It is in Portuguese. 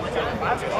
Você não passa?